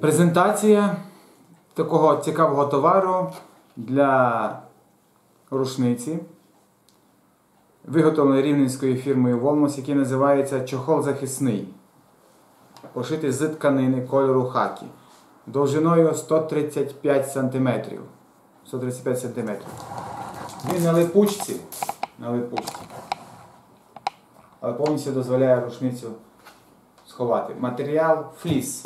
Презентація такого цікавого товару для рушниці, виготовлений рівненською фірмою Волмос, який називається чохол захисний, пошитий з тканини кольору хакі, довжиною 135 см. 135 см. Він на липучці, на липучці, але повністю дозволяє рушницю сховати. Матеріал фліс.